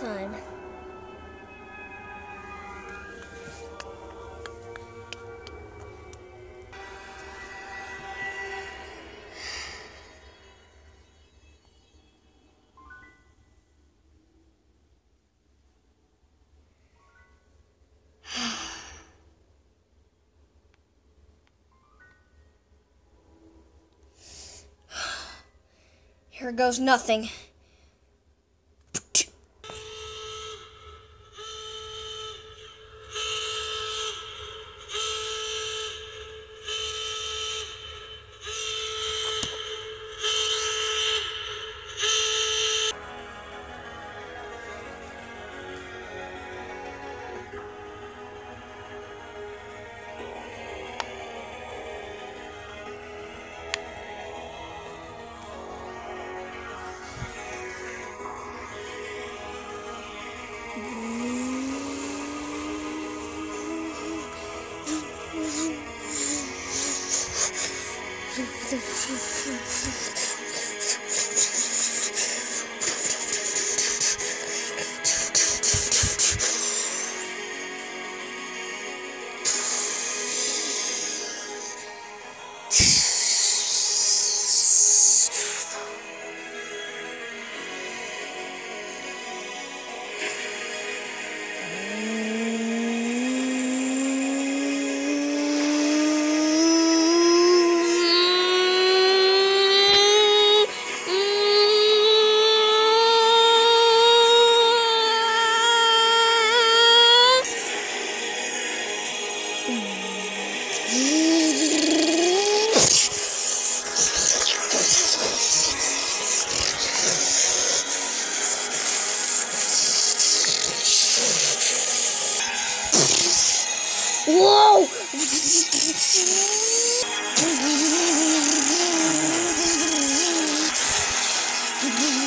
time. Here goes nothing. 对不起，对不。with me.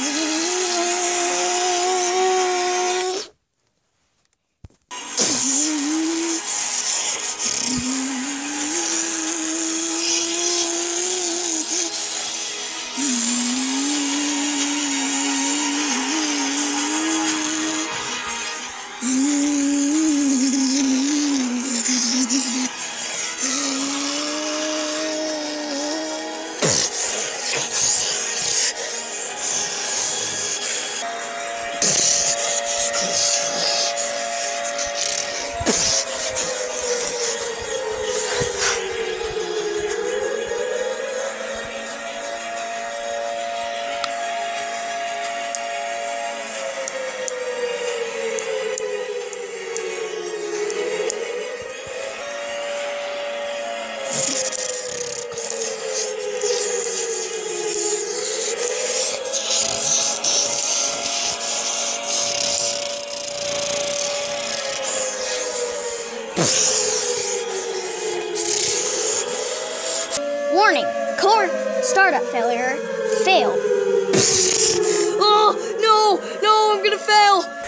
Warning! Core startup failure. Fail. oh, no! No, I'm gonna fail!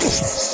Música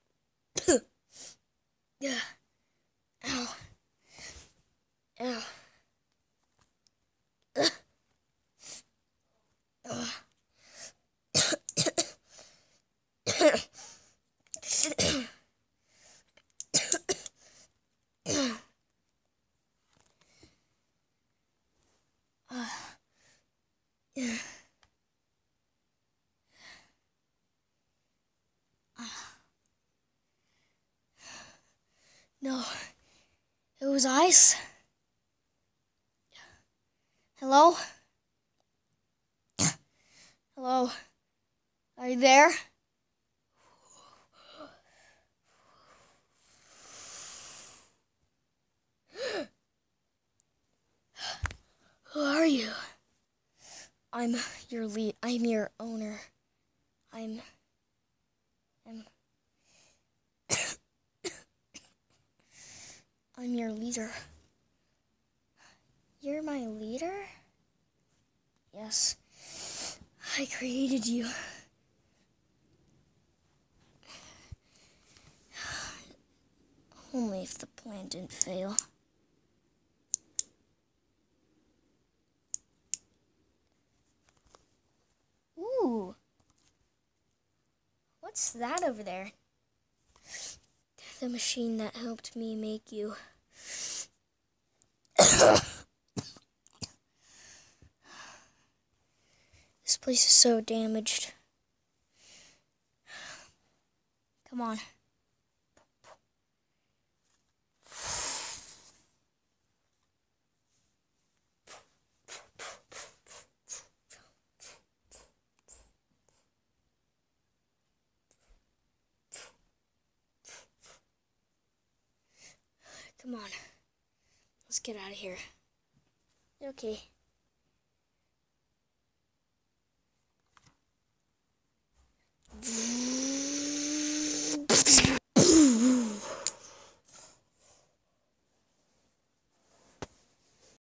No. It was ice. Hello? Hello? Are you there? Who are you? I'm your lead. I'm your owner. I'm. I'm your leader. You're my leader? Yes. I created you. Only if the plan didn't fail. Ooh. What's that over there? The machine that helped me make you. This place is so damaged. Come on. Come on. Let's get out of here. Okay. Vroom.